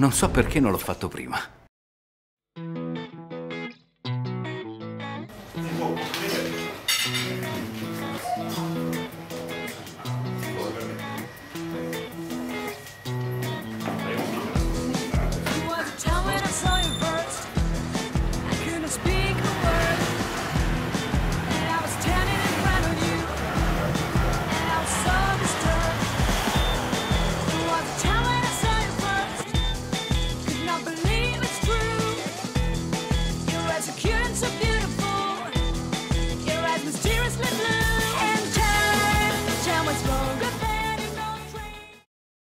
Non so perché non l'ho fatto prima. Oh,